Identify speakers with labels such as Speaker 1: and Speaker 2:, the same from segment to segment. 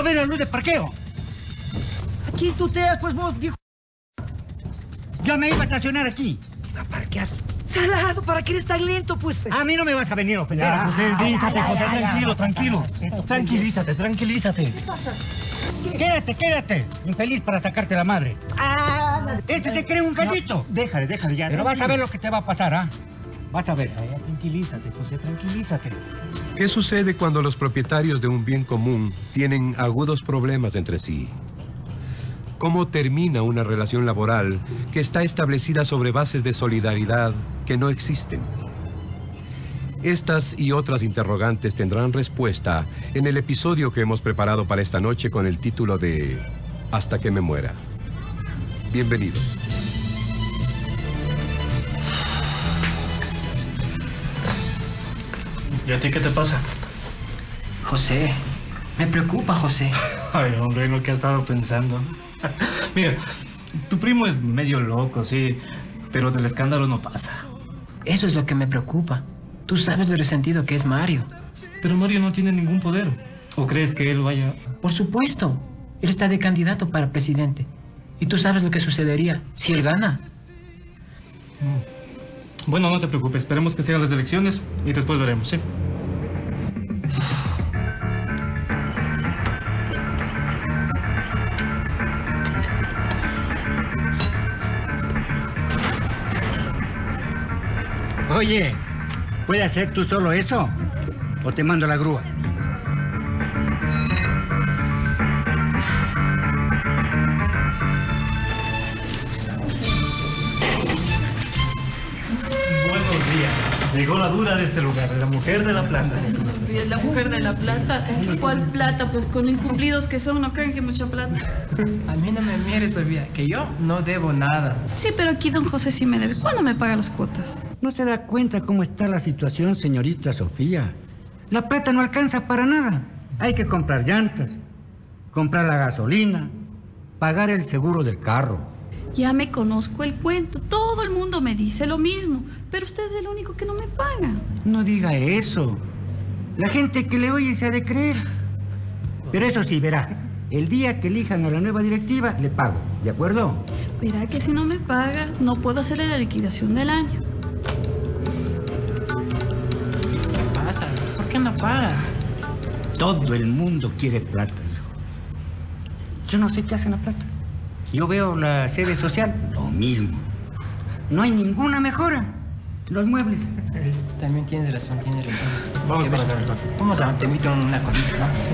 Speaker 1: ¿No ves la luz de parqueo? Aquí tuteas, pues vos, viejo. Yo me iba a estacionar aquí. A parquear. Salado, ¿para qué eres tan lento, pues? A mí no me vas a venir a ofender.
Speaker 2: Ya, José, dízate, José, tranquilo, tranquilo. Tranquilízate, tranquilízate.
Speaker 1: Quédate, quédate. Infeliz para sacarte la madre. Este se cree un gallito.
Speaker 2: Déjale, déjale ya.
Speaker 1: Pero vas a ver lo que te va a pasar, ¿ah? Vas a ver.
Speaker 2: Ya, tranquilízate, José, tranquilízate.
Speaker 3: ¿Qué sucede cuando los propietarios de un bien común tienen agudos problemas entre sí? ¿Cómo termina una relación laboral que está establecida sobre bases de solidaridad que no existen? Estas y otras interrogantes tendrán respuesta en el episodio que hemos preparado para esta noche con el título de Hasta que me muera. Bienvenidos.
Speaker 2: ¿Y a ti qué te pasa?
Speaker 4: José, me preocupa, José.
Speaker 2: Ay, hombre, lo que has estado pensando. Mira, tu primo es medio loco, sí, pero del escándalo no pasa.
Speaker 4: Eso es lo que me preocupa. Tú sabes lo resentido que es Mario.
Speaker 2: Pero Mario no tiene ningún poder. ¿O crees que él vaya...?
Speaker 4: Por supuesto. Él está de candidato para presidente. Y tú sabes lo que sucedería si él gana.
Speaker 2: Bueno, no te preocupes. Esperemos que sigan las elecciones y después veremos, ¿sí?
Speaker 1: Oye, ¿puedes hacer tú solo eso? ¿O te mando la grúa?
Speaker 2: Llegó la dura de este lugar, la mujer de la plata.
Speaker 5: La mujer de la plata. ¿Cuál plata? Pues con incumplidos que son, no creen que mucha plata.
Speaker 4: A mí no me mires, Sofía, que yo no debo nada.
Speaker 5: Sí, pero aquí don José sí me debe. ¿Cuándo me paga las cuotas?
Speaker 1: ¿No se da cuenta cómo está la situación, señorita Sofía? La plata no alcanza para nada. Hay que comprar llantas, comprar la gasolina, pagar el seguro del carro.
Speaker 5: Ya me conozco el cuento. Todo el mundo me dice lo mismo. Pero usted es el único que no me paga.
Speaker 1: No diga eso. La gente que le oye se ha de creer. Pero eso sí, verá. El día que elijan a la nueva directiva, le pago. ¿De acuerdo?
Speaker 5: Verá que si no me paga, no puedo hacerle la liquidación del año.
Speaker 4: ¿Qué pasa? ¿Por qué no pagas?
Speaker 1: Todo el mundo quiere plata, hijo. Yo no sé qué hacen la plata. Yo veo la sede social, lo mismo. No hay ninguna mejora. Los muebles.
Speaker 4: También tienes razón, tienes razón.
Speaker 2: Vamos para acá.
Speaker 4: Vamos a te invito a una comida más.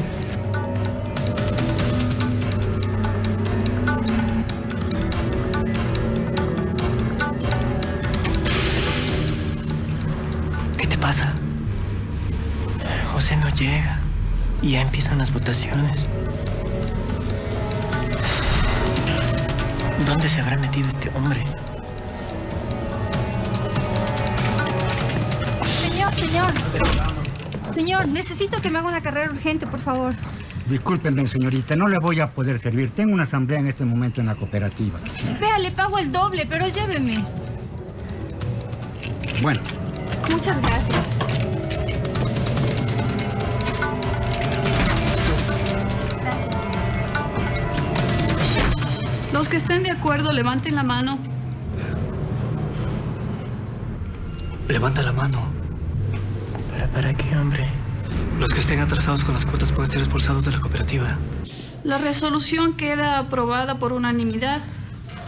Speaker 4: ¿Qué te pasa? José no llega. Y ya empiezan las votaciones. ¿Dónde se habrá metido este hombre?
Speaker 6: Señor, señor. Señor, necesito que me haga una carrera urgente, por favor.
Speaker 1: Discúlpenme, señorita, no le voy a poder servir. Tengo una asamblea en este momento en la cooperativa.
Speaker 6: Vea, le pago el doble, pero lléveme.
Speaker 1: Bueno,
Speaker 6: Muchas gracias. Gracias.
Speaker 5: Los que estén de acuerdo, levanten la mano.
Speaker 7: Levanta la mano.
Speaker 4: ¿Para, para qué, hombre?
Speaker 7: Los que estén atrasados con las cuotas pueden ser expulsados de la cooperativa.
Speaker 5: La resolución queda aprobada por unanimidad.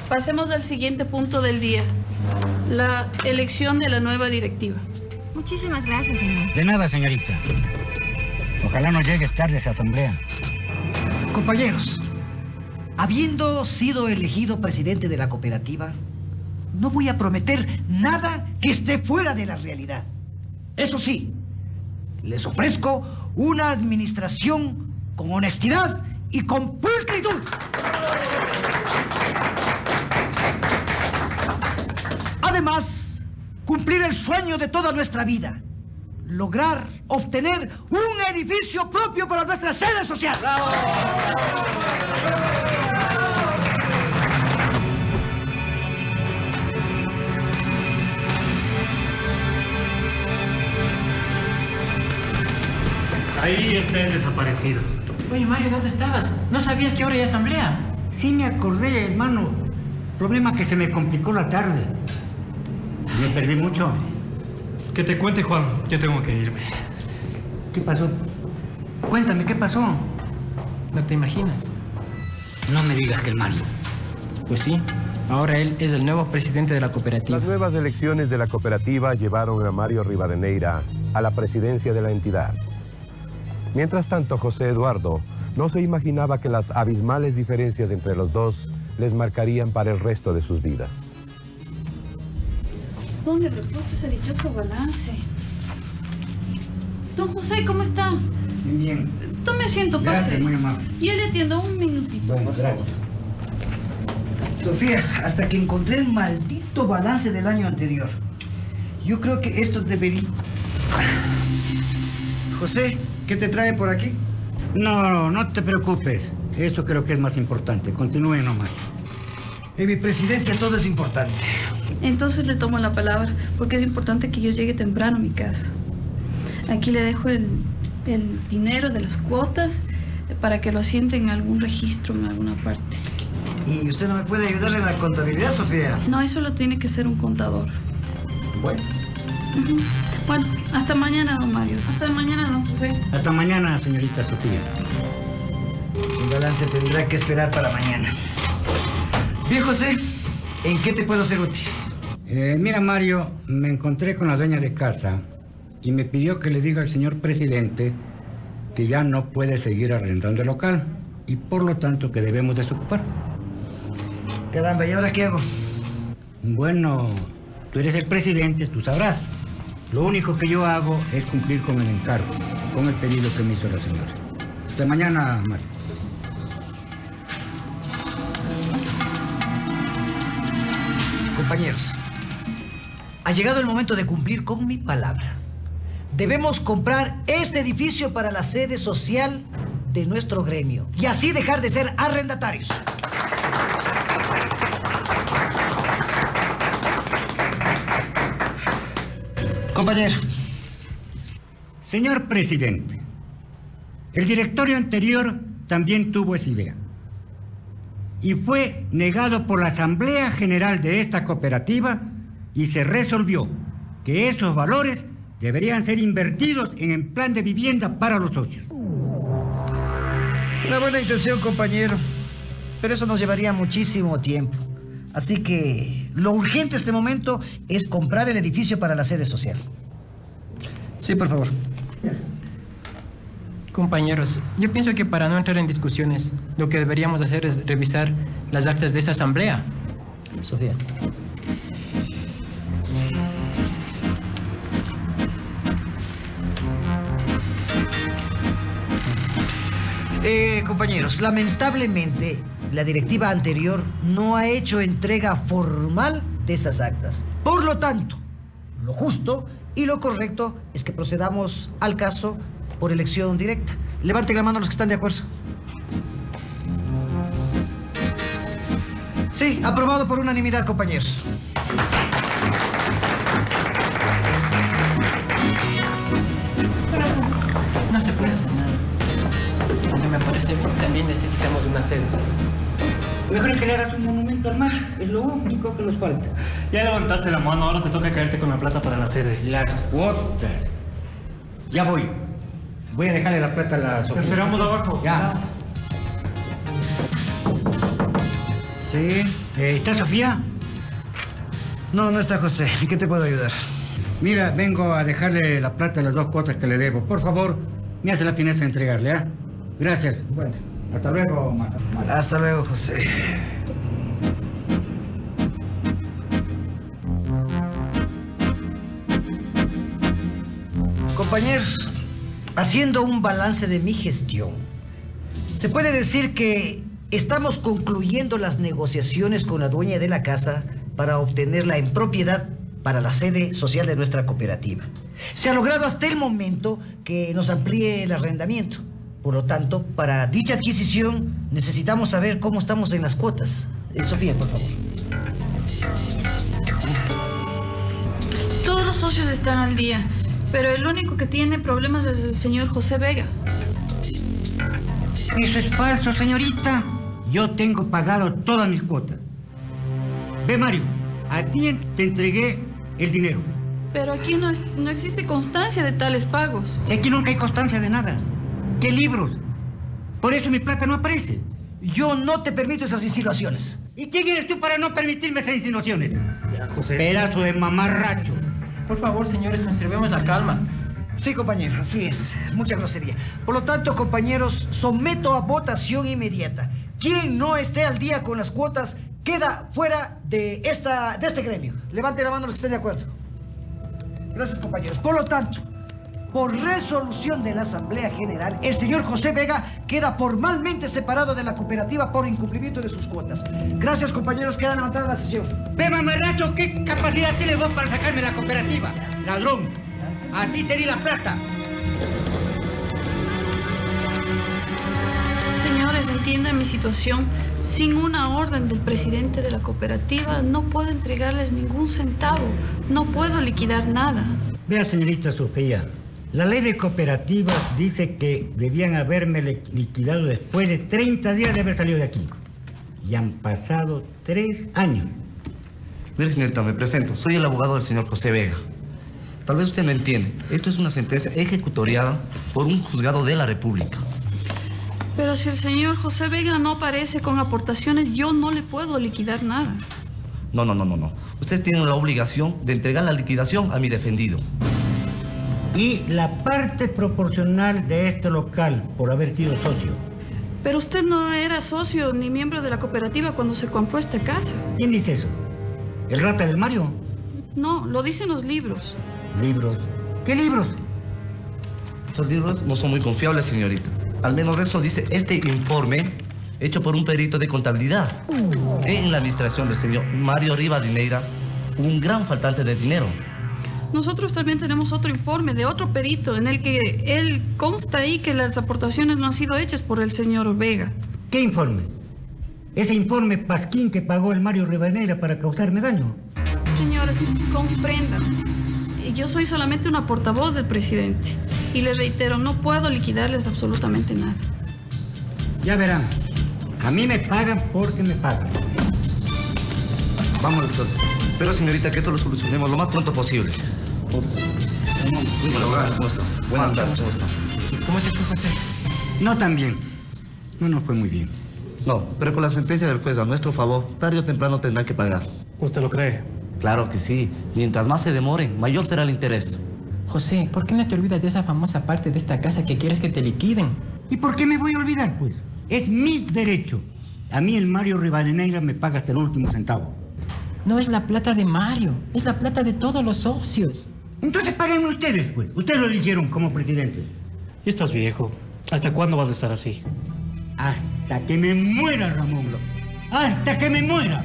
Speaker 5: Pasemos al siguiente punto del día. La elección de la nueva directiva.
Speaker 6: Muchísimas gracias, señor.
Speaker 1: de nada, señorita. Ojalá no llegue tarde esa asamblea.
Speaker 8: Compañeros, habiendo sido elegido presidente de la cooperativa, no voy a prometer nada que esté fuera de la realidad. Eso sí, les ofrezco una administración con honestidad y con pulcritud. Además, cumplir el sueño de toda nuestra vida. Lograr obtener un edificio propio para nuestra sede social.
Speaker 2: Ahí está el desaparecido.
Speaker 4: Oye, Mario, ¿dónde estabas? ¿No sabías que ahora hay asamblea?
Speaker 1: Sí me acordé, hermano. Problema que se me complicó la tarde. Me perdí mucho.
Speaker 2: Que te cuente, Juan. Yo tengo que irme.
Speaker 1: ¿Qué pasó? Cuéntame, ¿qué pasó?
Speaker 4: No te imaginas.
Speaker 1: No me digas que el Mario.
Speaker 4: Pues sí, ahora él es el nuevo presidente de la cooperativa.
Speaker 3: Las nuevas elecciones de la cooperativa llevaron a Mario Rivadeneira a la presidencia de la entidad. Mientras tanto, José Eduardo no se imaginaba que las abismales diferencias entre los dos les marcarían para el resto de sus vidas.
Speaker 5: ¿Dónde habré puesto ese dichoso balance? Don José, ¿cómo está?
Speaker 1: Bien.
Speaker 5: Tome asiento, pase.
Speaker 1: Gracias, muy amable.
Speaker 5: Y le atiendo un minutito.
Speaker 1: Bueno, gracias.
Speaker 8: Sofía, hasta que encontré el maldito balance del año anterior. Yo creo que esto debería... José, ¿qué te trae por aquí?
Speaker 1: No, no te preocupes. Eso creo que es más importante. Continúe nomás.
Speaker 8: En mi presidencia todo es importante.
Speaker 5: Entonces le tomo la palabra, porque es importante que yo llegue temprano a mi casa. Aquí le dejo el, el dinero de las cuotas para que lo asienten en algún registro, en alguna parte.
Speaker 8: ¿Y usted no me puede ayudar en la contabilidad, Sofía?
Speaker 5: No, eso lo tiene que ser un contador.
Speaker 8: Bueno.
Speaker 5: Bueno, hasta mañana, don Mario. Hasta mañana, don José.
Speaker 1: Hasta mañana, señorita Sofía.
Speaker 8: El balance tendrá que esperar para mañana. Bien, José, ¿en qué te puedo ser útil?
Speaker 1: Eh, mira, Mario, me encontré con la dueña de casa y me pidió que le diga al señor presidente que ya no puede seguir arrendando el local y por lo tanto que debemos desocupar.
Speaker 8: Caramba, ¿y ahora qué hago?
Speaker 1: Bueno, tú eres el presidente, tú sabrás. Lo único que yo hago es cumplir con el encargo, con el pedido que me hizo la señora. Hasta mañana, Mario.
Speaker 8: Compañeros, ha llegado el momento de cumplir con mi palabra. Debemos comprar este edificio para la sede social de nuestro gremio y así dejar de ser arrendatarios. Compañero,
Speaker 1: Señor presidente, el directorio anterior también tuvo esa idea y fue negado por la Asamblea General de esta cooperativa y se resolvió que esos valores deberían ser invertidos en el plan de vivienda para los socios.
Speaker 8: una buena intención, compañero, pero eso nos llevaría muchísimo tiempo. Así que lo urgente en este momento es comprar el edificio para la sede social. Sí, por favor.
Speaker 4: Compañeros, yo pienso que para no entrar en discusiones, lo que deberíamos hacer es revisar las actas de esta asamblea.
Speaker 8: Sofía. Eh, compañeros, lamentablemente la directiva anterior no ha hecho entrega formal de esas actas. Por lo tanto, lo justo y lo correcto es que procedamos al caso por elección directa. Levanten la mano los que están de acuerdo. Sí, aprobado por unanimidad, compañeros.
Speaker 4: Me parece que también necesitamos una sede.
Speaker 1: Mejor que le hagas un monumento al mar, es lo único que nos falta.
Speaker 2: Ya levantaste la mano, ahora te toca caerte con la plata para la sede.
Speaker 1: Las cuotas. Ya voy. Voy a dejarle la plata a la Sofía.
Speaker 2: Te esperamos abajo.
Speaker 1: Ya.
Speaker 8: Sí.
Speaker 1: Eh, ¿Está Sofía?
Speaker 8: No, no está José. ¿En qué te puedo ayudar?
Speaker 1: Mira, vengo a dejarle la plata a las dos cuotas que le debo. Por favor, me hace la fineza de entregarle, ¿ah? Gracias. Bueno, hasta luego, Marta.
Speaker 8: Hasta luego, José. Compañeros, haciendo un balance de mi gestión, se puede decir que estamos concluyendo las negociaciones con la dueña de la casa para obtenerla en propiedad para la sede social de nuestra cooperativa. Se ha logrado hasta el momento que nos amplíe el arrendamiento. Por lo tanto, para dicha adquisición necesitamos saber cómo estamos en las cuotas. Eh, Sofía, por favor.
Speaker 5: Todos los socios están al día, pero el único que tiene problemas es el señor José Vega.
Speaker 1: Eso es falso, señorita. Yo tengo pagado todas mis cuotas. Ve, Mario, a ti te entregué el dinero.
Speaker 5: Pero aquí no, es- no existe constancia de tales pagos.
Speaker 1: Aquí nunca hay constancia de nada. ¿Qué libros? Por eso mi plata no aparece.
Speaker 8: Yo no te permito esas insinuaciones.
Speaker 1: ¿Y quién eres tú para no permitirme esas insinuaciones? Pedazo de mamarracho.
Speaker 4: Por favor, señores, conservemos la calma.
Speaker 8: Sí, compañero, así es. Mucha grosería. Por lo tanto, compañeros, someto a votación inmediata. Quien no esté al día con las cuotas queda fuera de, esta, de este gremio. Levante la mano los que estén de acuerdo. Gracias, compañeros. Por lo tanto, por resolución de la Asamblea General, el señor José Vega queda formalmente separado de la cooperativa por incumplimiento de sus cuotas. Gracias, compañeros. Queda levantada la sesión.
Speaker 1: Ve, mamarracho, ¿qué capacidad tienes vos para sacarme la cooperativa? Ladrón, a ti te di la plata.
Speaker 5: Señores, entiendan mi situación. Sin una orden del presidente de la cooperativa, no puedo entregarles ningún centavo. No puedo liquidar nada.
Speaker 1: Vea, señorita Sofía, la ley de cooperativas dice que debían haberme li- liquidado después de 30 días de haber salido de aquí. Y han pasado tres años.
Speaker 9: Mire, señorita, me presento. Soy el abogado del señor José Vega. Tal vez usted no entiende. Esto es una sentencia ejecutoriada por un juzgado de la República.
Speaker 5: Pero si el señor José Vega no aparece con aportaciones, yo no le puedo liquidar nada.
Speaker 9: No, no, no, no, no. Usted tiene la obligación de entregar la liquidación a mi defendido.
Speaker 1: Y la parte proporcional de este local por haber sido socio.
Speaker 5: Pero usted no era socio ni miembro de la cooperativa cuando se compró esta casa.
Speaker 1: ¿Quién dice eso? ¿El rata del Mario?
Speaker 5: No, lo dicen los libros.
Speaker 1: Libros. ¿Qué libros?
Speaker 9: Esos libros no son muy confiables, señorita. Al menos eso dice este informe hecho por un perito de contabilidad. En la administración del señor Mario Rivadeneira, un gran faltante de dinero.
Speaker 5: Nosotros también tenemos otro informe de otro perito en el que él consta ahí que las aportaciones no han sido hechas por el señor Vega.
Speaker 1: ¿Qué informe? Ese informe pasquín que pagó el Mario Rivadeneira para causarme daño.
Speaker 5: Señores, comprendan. Yo soy solamente una portavoz del presidente. Y les reitero, no puedo liquidarles absolutamente nada.
Speaker 1: Ya verán. A mí me pagan porque me pagan.
Speaker 9: Vamos, doctor. Espero, señorita, que esto lo solucionemos lo más pronto posible. Buenas tardes.
Speaker 4: ¿cómo te fue, José?
Speaker 1: No tan bien. No nos fue muy bien.
Speaker 9: No, pero con la sentencia del juez a nuestro favor, tarde o temprano tendrán que pagar.
Speaker 2: ¿Usted lo cree?
Speaker 9: Claro que sí. Mientras más se demoren, mayor será el interés.
Speaker 4: José, ¿por qué no te olvidas de esa famosa parte de esta casa que quieres que te liquiden?
Speaker 1: ¿Y por qué me voy a olvidar, pues? Es mi derecho. A mí el Mario Rivadeneira me paga hasta el último centavo.
Speaker 4: No es la plata de Mario, es la plata de todos los socios.
Speaker 1: Entonces páguenme ustedes, pues. Ustedes lo eligieron como presidente.
Speaker 2: Y estás viejo. ¿Hasta cuándo vas a estar así?
Speaker 1: Hasta que me muera, Ramón. Hasta que me muera.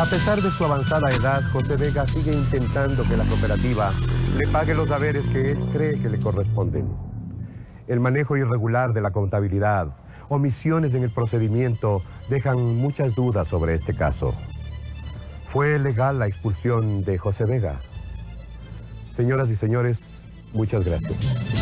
Speaker 3: A pesar de su avanzada edad, José Vega sigue intentando que la cooperativa le pague los haberes que él cree que le corresponden. El manejo irregular de la contabilidad, omisiones en el procedimiento dejan muchas dudas sobre este caso. ¿Fue legal la expulsión de José Vega? Señoras y señores, muchas gracias.